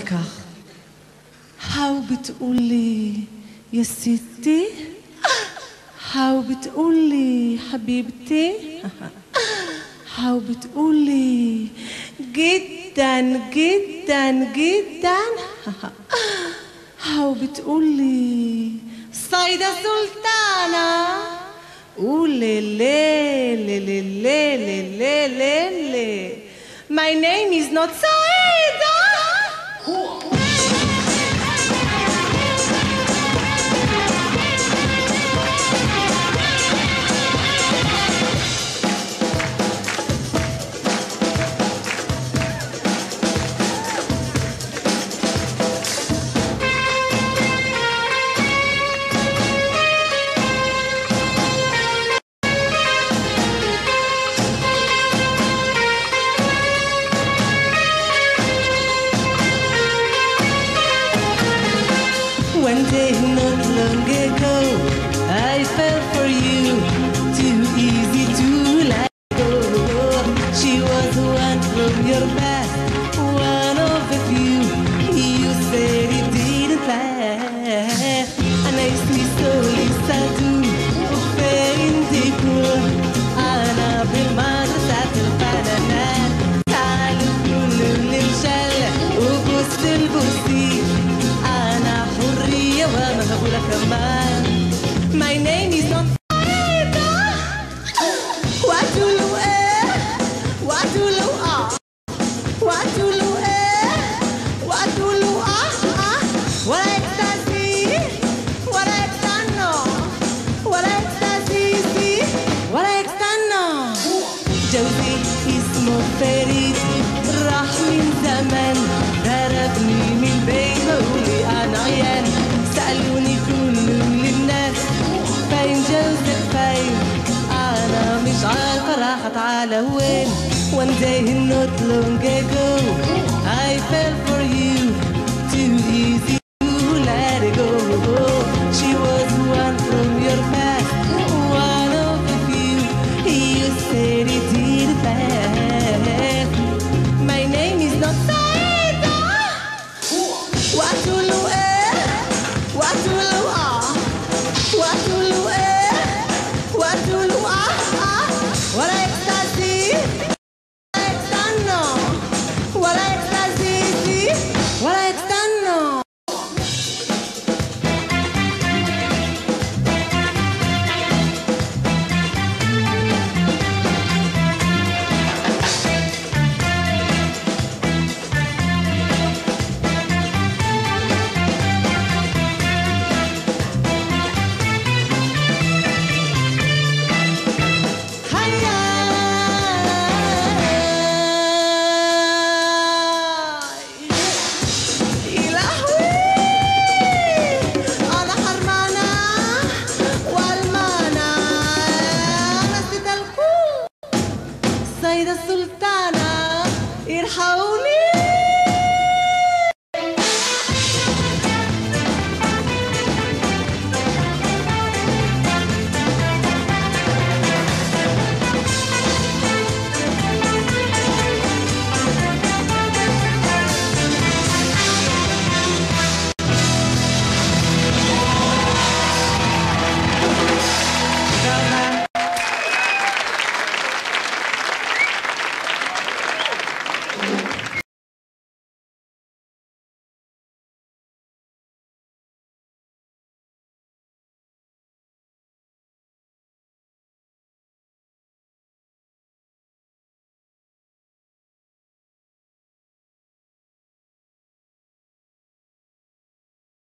כך. هاو بتقولي يا ستي هاو بتقولي حبيبتي هاو بتقولي جدا جدا جدا هاو بتقولي صيدة سلطانة قولي لي لي لي لي لي لي لي لي My name is not Saida One day not long ago, I fell for you. Too easy to let go. She was one from your past, راحت على وين one day not long ago I fell for you too easy to let it go she was one from your past one of the few you said